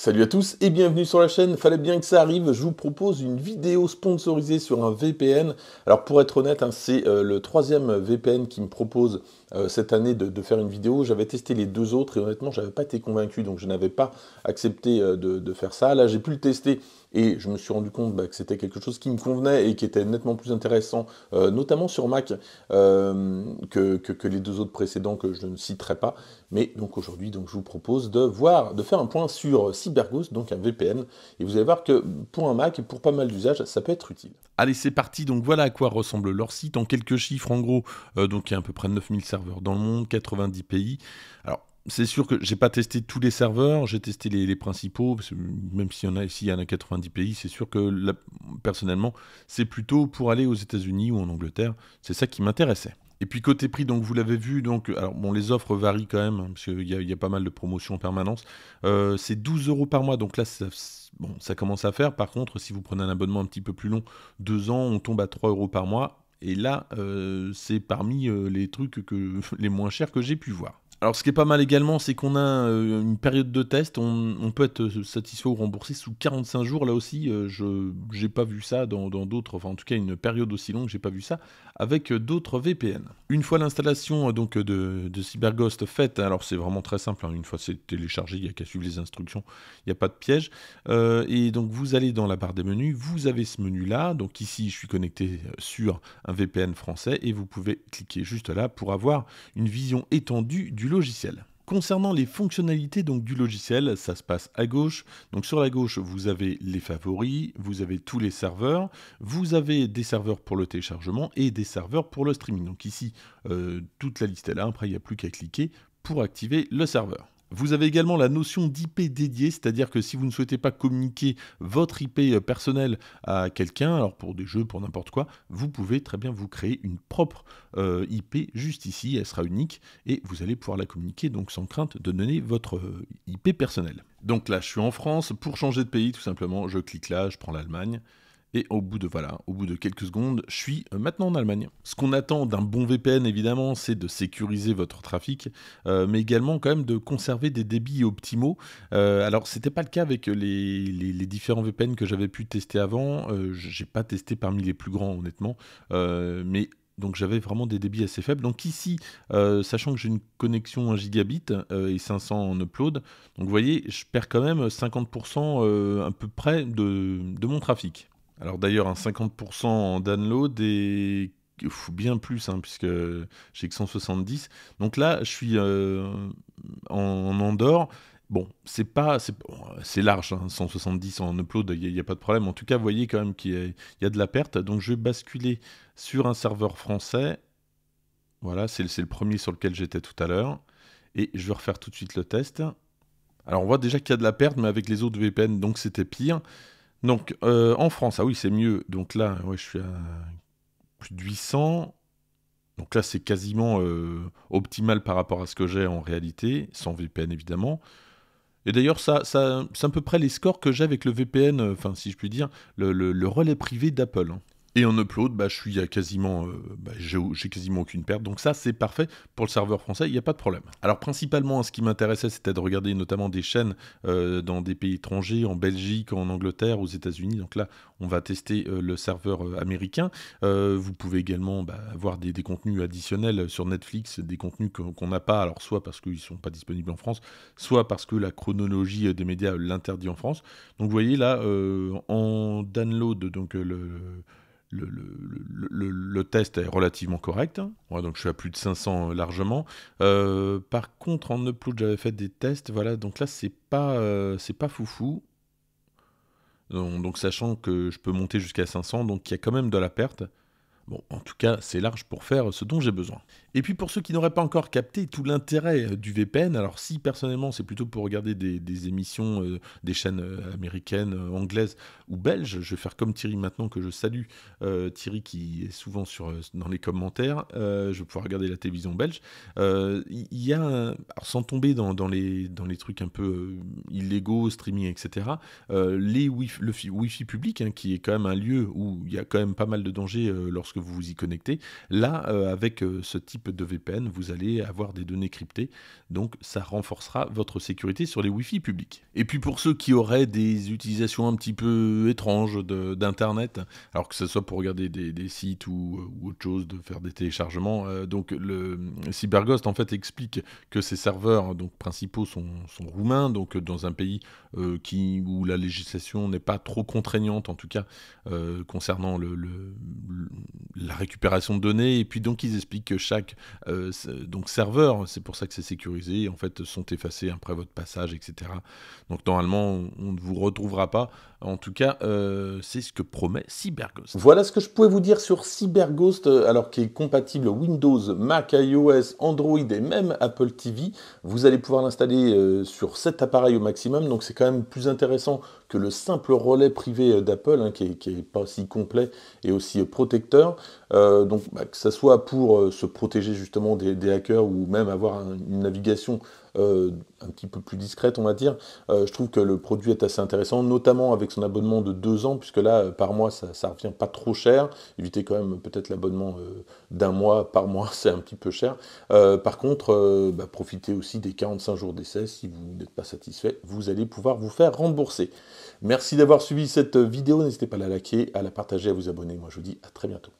Salut à tous et bienvenue sur la chaîne. Fallait bien que ça arrive. Je vous propose une vidéo sponsorisée sur un VPN. Alors pour être honnête, hein, c'est euh, le troisième VPN qui me propose euh, cette année de, faire une vidéo. J'avais testé les deux autres et honnêtement, j'avais pas été convaincu, donc je n'avais pas accepté euh, de, faire ça. Là, j'ai pu le tester et je me suis rendu compte bah, que c'était quelque chose qui me convenait et qui était nettement plus intéressant, notamment sur Mac, que, les deux autres précédents que je ne citerai pas. Mais donc aujourd'hui, je vous propose de voir, de faire un point sur CyberGhost, donc un VPN, et vous allez voir que pour un Mac et pour pas mal d'usages, ça peut être utile. Allez, c'est parti. Donc voilà à quoi ressemble leur site en quelques chiffres. En gros, euh, donc il y a à peu près 9000 serveurs dans le monde, 90 pays. Alors c'est sûr que j'ai pas testé tous les serveurs, j'ai testé les, principaux, même s'il y en a ici, il y en a 90 pays, c'est sûr que personnellement, c'est plutôt pour aller aux États-Unis ou en Angleterre, c'est ça qui m'intéressait. Et puis côté prix, donc vous l'avez vu, donc alors bon, les offres varient quand même, hein, parce qu'il y, a pas mal de promotions en permanence. Euh, c'est 12 euros par mois, donc là, ça, bon, ça commence à faire. Par contre, si vous prenez un abonnement un petit peu plus long, deux ans, on tombe à 3 euros par mois. Et là, euh, c'est parmi euh, les trucs que, les moins chers que j'ai pu voir. Alors, ce qui est pas mal également, c'est qu'on a euh, une période de test. On, peut être satisfait ou remboursé sous 45 jours. Là aussi, euh, je n'ai pas vu ça dans d'autres, enfin en tout cas une période aussi longue, j'ai pas vu ça avec euh, d'autres VPN. Une fois l'installation donc de, CyberGhost faite, alors c'est vraiment très simple. Hein. une fois c'est téléchargé, il n'y a qu'à suivre les instructions, il n'y a pas de piège. et donc vous allez dans la barre des menus, vous avez ce menu là. Donc ici, je suis connecté sur un VPN français et vous pouvez cliquer juste là pour avoir une vision étendue du logiciel. Concernant les fonctionnalités donc du logiciel, ça se passe à gauche. Donc sur la gauche, vous avez les favoris, vous avez tous les serveurs, vous avez des serveurs pour le téléchargement et des serveurs pour le streaming. Donc ici, euh, toute la liste est là. Après, il n'y a plus qu'à cliquer pour activer le serveur. Vous avez également la notion d'IP dédié, c'est-à-dire que si vous ne souhaitez pas communiquer votre IP euh, personnel à quelqu'un, alors pour des jeux, pour n'importe quoi, vous pouvez très bien vous créer une propre euh, IP juste ici, elle sera unique et vous allez pouvoir la communiquer donc sans crainte de donner votre euh, IP personnel. Donc là, je suis en France, pour changer de pays tout simplement, je clique là, je prends l'Allemagne. Et au bout de voilà, au bout de quelques secondes, je suis euh, maintenant en Allemagne. Ce qu'on attend d'un bon VPN, évidemment, c'est de sécuriser votre trafic, euh, mais également quand même de conserver des débits optimaux. Euh, alors, c'était pas le cas avec les, différents VPN que j'avais pu tester avant. Euh, J'ai pas testé parmi les plus grands, honnêtement, mais donc j'avais vraiment des débits assez faibles. Donc ici, sachant que j'ai une connexion 1 gigabit et 500 en upload, donc vous voyez, je perds quand même 50% à peu près de mon trafic. Alors d'ailleurs, un 50% en download et bien plus, hein, puisque j'ai que 170. Donc là, je suis euh, en, Andorre. Bon, c'est pas, c'est large, 170 hein, en upload, il n'y a, pas de problème. En tout cas, vous voyez quand même qu'il y, a de la perte. Donc je vais basculer sur un serveur français. Voilà, c'est le premier sur lequel j'étais tout à l'heure. Et je vais refaire tout de suite le test. Alors on voit déjà qu'il y a de la perte, mais avec les autres VPN, donc c'était pire. Donc, euh, en France, ah oui, c'est mieux. Donc là, ouais, je suis à plus de 800. Donc là, c'est quasiment euh, optimal par rapport à ce que j'ai en réalité, sans VPN évidemment. Et d'ailleurs, ça, ça, c'est à peu près les scores que j'ai avec le VPN, euh, enfin, si je puis dire, le, relais privé d'Apple. Hein. Et en upload, bah, je suis à quasiment, euh, bah, j'ai quasiment aucune perte. Donc ça, c'est parfait pour le serveur français, il n'y a pas de problème. Alors principalement, ce qui m'intéressait, c'était de regarder notamment des chaînes euh, dans des pays étrangers, en Belgique, en Angleterre, aux États-Unis. Donc là, on va tester euh, le serveur américain. vous pouvez également bah, avoir des, contenus additionnels sur Netflix, des contenus qu'on n'a pas, alors soit parce qu'ils ne sont pas disponibles en France, soit parce que la chronologie des médias l'interdit en France. Donc vous voyez là, en download, donc le le, test est relativement correct. donc je suis à plus de 500 largement. Euh, par contre, en upload, j'avais fait des tests. Voilà, donc là, c'est pas, euh, c'est pas foufou. Donc, sachant que je peux monter jusqu'à 500, donc il y a quand même de la perte. Bon, en tout cas, c'est large pour faire ce dont j'ai besoin. Et puis pour ceux qui n'auraient pas encore capté tout l'intérêt euh, du VPN, alors si personnellement c'est plutôt pour regarder des, émissions euh, des chaînes euh, américaines, anglaises ou belges, je vais faire comme Thierry maintenant que je salue Thierry qui est souvent sur, dans les commentaires, je vais pouvoir regarder la télévision belge. Il y a, sans tomber dans, les, dans les trucs un peu illégaux, streaming, etc., les wifi, le Wi-Fi public, hein, qui est quand même un lieu où il y a quand même pas mal de dangers lorsque vous vous y connectez. Là, avec ce type de VPN, vous allez avoir des données cryptées, donc ça renforcera votre sécurité sur les Wi-Fi publics. Et puis pour ceux qui auraient des utilisations un petit peu étranges d'Internet, alors que ce soit pour regarder des, sites ou, autre chose, de faire des téléchargements, donc le CyberGhost en fait explique que ces serveurs donc principaux sont, sont roumains, donc dans un pays qui, où la législation n'est pas trop contraignante, en tout cas concernant le, la récupération de données. Et puis donc ils expliquent que chaque donc serveur, c'est pour ça que c'est sécurisé, en fait sont effacés après votre passage, etc. Donc normalement on ne vous retrouvera pas. En tout cas, c'est ce que promet CyberGhost. Voilà ce que je pouvais vous dire sur CyberGhost, alors qui est compatible Windows, Mac, iOS, Android et même Apple TV. Vous allez pouvoir l'installer sur cet appareil au maximum, donc c'est quand même plus intéressant que le simple relais privé d'Apple, hein, qui n'est pas aussi complet et aussi protecteur. Euh, donc bah, que ce soit pour euh, se protéger justement des, hackers ou même avoir une navigation euh, un petit peu plus discrète, on va dire, je trouve que le produit est assez intéressant, notamment avec son abonnement de deux ans, puisque là, par mois, ça, revient pas trop cher. Évitez quand même peut-être l'abonnement d'un mois par mois, c'est un petit peu cher. par contre, bah, profitez aussi des 45 jours d'essai. Si vous n'êtes pas satisfait, vous allez pouvoir vous faire rembourser. Merci d'avoir suivi cette vidéo. N'hésitez pas à la liker, à la partager, à vous abonner. Moi, je vous dis à très bientôt.